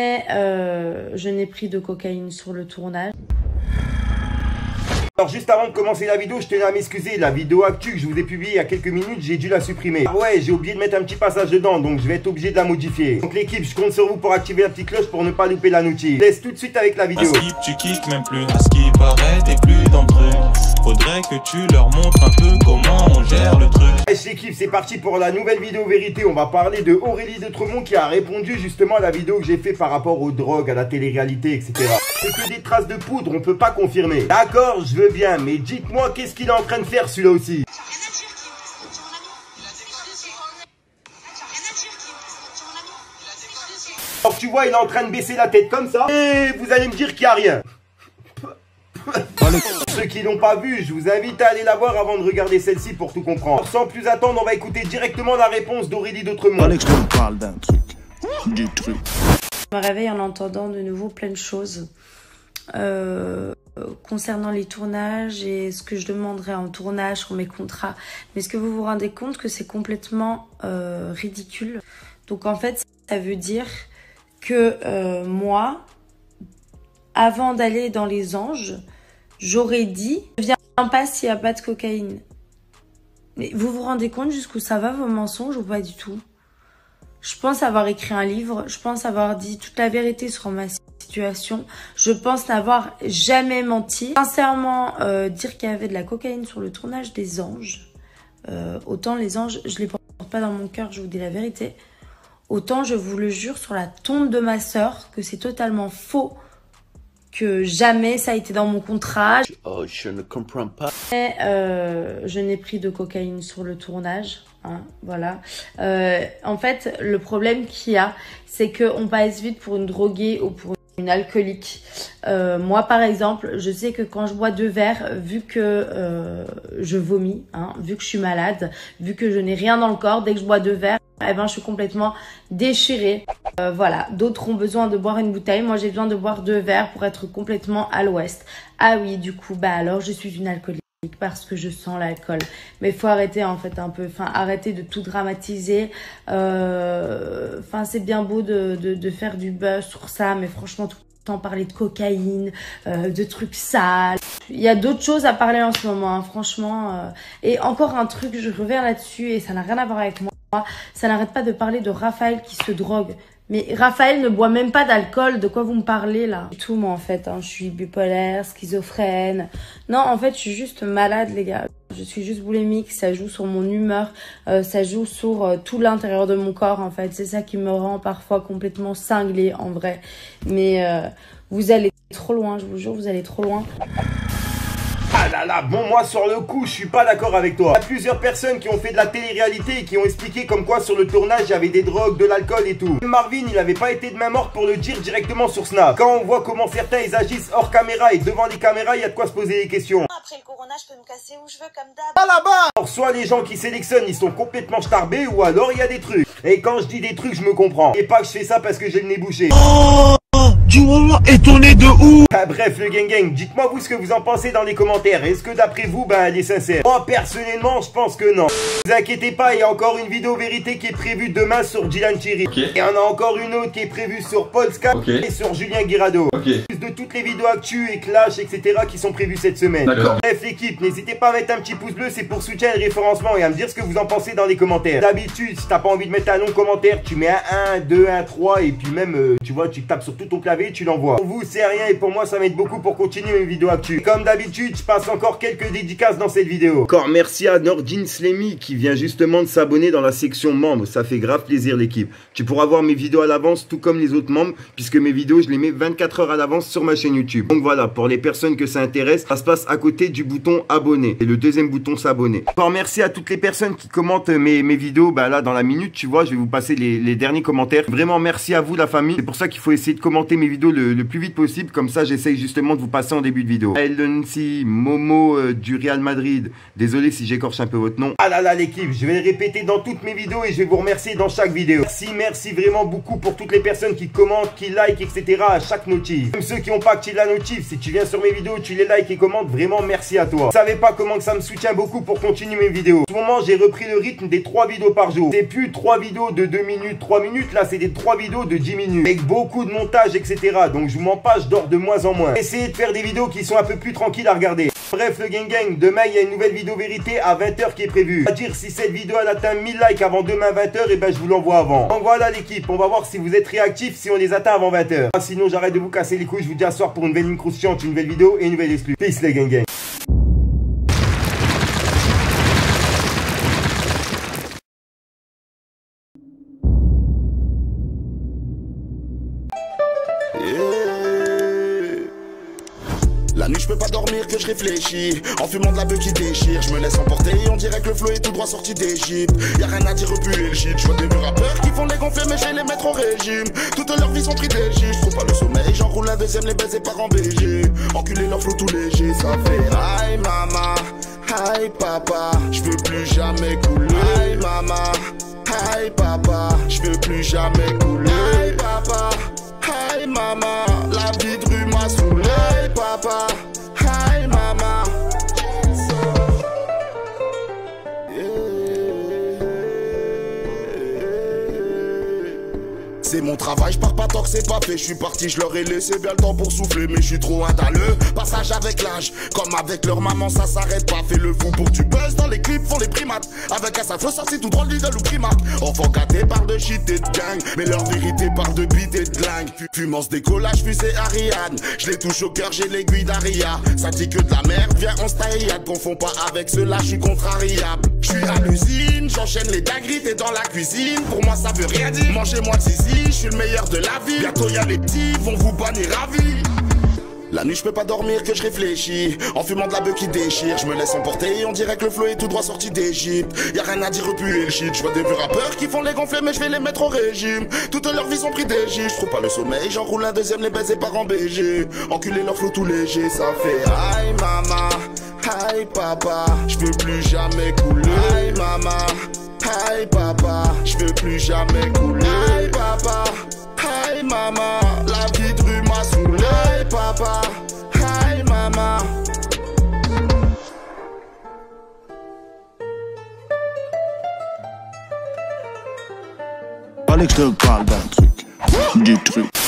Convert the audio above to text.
Euh, je n'ai pris de cocaïne sur le tournage. Alors juste avant de commencer la vidéo, je tenais à m'excuser, la vidéo actu que je vous ai publiée il y a quelques minutes, j'ai dû la supprimer. Ah ouais, j'ai oublié de mettre un petit passage dedans, donc je vais être obligé de la modifier. Donc l'équipe, je compte sur vous pour activer la petite cloche pour ne pas louper la notice. Laisse tout de suite avec la vidéo. skip, tu kicks même plus. À ce qui paraît, t'es plus dans le truc. Faudrait que tu leur montres un peu comment on gère le truc. Wesh l'équipe, c'est parti pour la nouvelle vidéo vérité. On va parler de Aurélie de Tremont qui a répondu justement à la vidéo que j'ai fait par rapport aux drogues, à la télé-réalité, etc. C'est que des traces de poudre, on peut pas confirmer. D'accord, je veux bien, mais dites-moi qu'est-ce qu'il est en train de faire celui-là aussi? Alors tu vois, il est en train de baisser la tête comme ça. Et vous allez me dire qu'il n'y a rien. Ceux qui l'ont pas vu, je vous invite à aller la voir avant de regarder celle-ci pour tout comprendre. Sans plus attendre, on va écouter directement la réponse d'Aurélie d'Autremont. Alex me parle d'un truc. Du truc. Je me réveille en entendant de nouveau plein de choses euh, concernant les tournages et ce que je demanderais en tournage sur mes contrats. Mais est-ce que vous vous rendez compte que c'est complètement euh, ridicule? Donc en fait, ça veut dire que euh, moi, avant d'aller dans les anges, j'aurais dit viens pas s'il n'y a pas de cocaïne. Mais vous vous rendez compte jusqu'où ça va vos mensonges ou pas du tout? Je pense avoir écrit un livre, je pense avoir dit toute la vérité sur ma situation, je pense n'avoir jamais menti. Sincèrement, euh, dire qu'il y avait de la cocaïne sur le tournage des anges, euh, autant les anges, je les porte pas dans mon cœur, je vous dis la vérité. Autant je vous le jure sur la tombe de ma sœur que c'est totalement faux que jamais ça a été dans mon contrat. Oh, je ne comprends pas. Mais, euh, je n'ai pris de cocaïne sur le tournage. Hein, voilà. Euh, en fait, le problème qu'il y a, c'est qu'on passe vite pour une droguée ou pour une alcoolique. Euh, moi, par exemple, je sais que quand je bois deux verres, vu que euh, je vomis, hein, vu que je suis malade, vu que je n'ai rien dans le corps, dès que je bois deux verres, eh ben, je suis complètement déchirée. Euh, voilà, d'autres ont besoin de boire une bouteille. Moi, j'ai besoin de boire deux verres pour être complètement à l'ouest. Ah oui, du coup, bah alors, je suis une alcoolique parce que je sens l'alcool. Mais faut arrêter en fait un peu, enfin arrêter de tout dramatiser. Euh, Enfin c'est bien beau de, de, de, faire du buzz sur ça, mais franchement tout le temps parler de cocaïne, euh, de trucs sales. Il y a d'autres choses à parler en ce moment, hein, franchement. Euh. Et encore un truc, je reviens là-dessus et ça n'a rien à voir avec moi. Ça n'arrête pas de parler de Raphaël qui se drogue. Mais Raphaël ne boit même pas d'alcool, de quoi vous me parlez là? Tout moi en fait, hein. je suis bipolaire, schizophrène. Non, en fait, je suis juste malade les gars. Je suis juste boulimique, ça joue sur mon humeur, euh, ça joue sur euh, tout l'intérieur de mon corps en fait. C'est ça qui me rend parfois complètement cinglée en vrai. Mais euh, vous allez trop loin, je vous jure, vous allez trop loin. Là là, bon moi sur le coup, je suis pas d'accord avec toi. Il y a plusieurs personnes qui ont fait de la télé-réalité et qui ont expliqué comme quoi sur le tournage il y avait des drogues, de l'alcool et tout. Marvin, il avait pas été de main morte pour le dire directement sur Snap. Quand on voit comment certains ils agissent hors caméra et devant les caméras, il y a de quoi se poser des questions. Après le corona, je peux me casser où je veux comme d'hab. Ah là-bas Alors soit les gens qui sélectionnent, ils sont complètement starbés ou alors il y a des trucs. Et quand je dis des trucs, je me comprends. Et pas que je fais ça parce que j'ai le nez bouché. Oh, du wallah étonné de où Ah, bref, le gang gang, dites-moi vous ce que vous en pensez dans les commentaires. Est-ce que d'après vous, ben, elle est sincère? Moi, personnellement, je pense que non. Vous inquiétez pas, il y a encore une vidéo vérité qui est prévue demain sur Dylan Thierry. Ok. Et il y en a encore une autre qui est prévue sur Paul Scott Ok. et sur Julien Guirado. Ok. Plus de toutes les vidéos actu et clash, etc. qui sont prévues cette semaine. D'accord. Bref, l'équipe, n'hésitez pas à mettre un petit pouce bleu, c'est pour soutenir le référencement et à me dire ce que vous en pensez dans les commentaires. D'habitude, si t'as pas envie de mettre un long commentaire, tu mets un 1, 2, 1, 3 et puis même, euh, tu vois, tu tapes sur tout ton clavier tu l'envoies. Pour vous, c'est rien et pour moi, ça m'aide beaucoup pour continuer mes vidéos actu. Comme d'habitude, je passe encore quelques dédicaces dans cette vidéo. Encore merci à Nordin Slemy qui vient justement de s'abonner dans la section membres. Ça fait grave plaisir l'équipe. Tu pourras voir mes vidéos à l'avance tout comme les autres membres puisque mes vidéos, je les mets 24 heures à l'avance sur ma chaîne YouTube. Donc voilà, pour les personnes que ça intéresse, ça se passe à côté du bouton abonner. Et le deuxième bouton s'abonner. Encore merci à toutes les personnes qui commentent mes, mes vidéos. Bah là, dans la minute, tu vois, je vais vous passer les, les derniers commentaires. Vraiment merci à vous la famille. C'est pour ça qu'il faut essayer de commenter mes vidéos le, plus vite possible. Comme ça, j'essaye justement de vous passer en début de vidéo. LNC, Momo euh, du Real Madrid. Désolé si j'écorche un peu votre nom. Ah là là, l'équipe, je vais le répéter dans toutes mes vidéos et je vais vous remercier dans chaque vidéo. Merci, merci vraiment beaucoup pour toutes les personnes qui commentent, qui like, etc. à chaque notif. Même ceux qui n'ont pas activé la notif, si tu viens sur mes vidéos, tu les likes et commentes, vraiment merci à toi. Vous savez pas comment que ça me soutient beaucoup pour continuer mes vidéos. En ce moment, j'ai repris le rythme des 3 vidéos par jour. C'est plus 3 vidéos de 2 minutes, 3 minutes, là c'est des 3 vidéos de 10 minutes. Avec beaucoup de montage, etc. Donc je vous mens pas, je dors de moins en moins. Essayez de faire des vidéos qui sont un peu plus tranquilles à regarder. Bref, le gang gang, demain il y a une nouvelle vidéo vérité à 20h qui est prévue. À dire si cette vidéo atteint 1000 likes avant demain 20h, et ben je vous l'envoie avant. Donc voilà l'équipe, on va voir si vous êtes réactifs si on les atteint avant 20h. Ah, sinon j'arrête de vous casser les couilles, je vous dis à soir pour une nouvelle ligne croustillante, une nouvelle vidéo et une nouvelle exclue. Peace les gang gang. La nuit je peux pas dormir que je réfléchis. En fumant de la beuh qui déchire Je me laisse emporter. On dirait que le flow est tout droit sorti d'Egypte Y'a rien à dire repuer le shit Je vois des vieux rappeurs qui font les gonfler mais je vais les mettre au régime. Toutes leurs vies sont d'Egypte Je trouve pas le sommeil J'enroule un deuxième les baiser par en BG Enculer leur flow tout léger Ça fait Aïe mama. Aïe papa. Je veux plus jamais couler. Aïe mama. Aïe papa. Je veux plus jamais couler. Aïe papa Aïe mama, la vie de rue m'a saoulé papa. Aïe mama travail, je pars pas tant que c'est pas fait. Je suis parti, je leur ai laissé bien le temps pour souffler, mais je suis trop indaleux. Passage avec l'âge, comme avec leur maman, ça s'arrête pas. Fais le fou pour tu buzz dans les clips, font les primates. Avec un safle sorti tout droit, Lidl ou primac. Enfant gâté par de shit et de gang, mais leur vérité par de bite et de lingue. Fumance décollage, fusée Ariane. Je les touche au cœur, j'ai l'aiguille d'Aria. Ça dit que de la merde, viens on staillade. Confonds pas avec cela, je suis contrariable. Je suis à l'usine, j'enchaîne les dingueries, t'es dans la cuisine. Pour moi, ça veut rien dire. Mangez-moi de je suis le meilleur de la vie. Bientôt y a les petits, vont vous bannir ravis. La nuit je peux pas dormir que je réfléchis. En fumant de la beuh qui déchire Je me laisse emporter. On dirait que le flow est tout droit sorti d'Egypte Y'a rien à dire repuer le shit. Je vois des vieux rappeurs qui font les gonfler mais je vais les mettre au régime. Toutes leurs vies sont pris d'Egypte Je trouve pas le sommeil J'enroule un deuxième les baiser par en BG Enculer leur flow tout léger Ça fait Aïe mama. Aïe papa. Je veux plus jamais couler. Aïe mama Aïe papa Je veux plus jamais couler Aïe papa Aïe mama La vie de rue m'a saoulé Aïe papa Aïe mama Fallait que je te parle d'un truc. Du truc.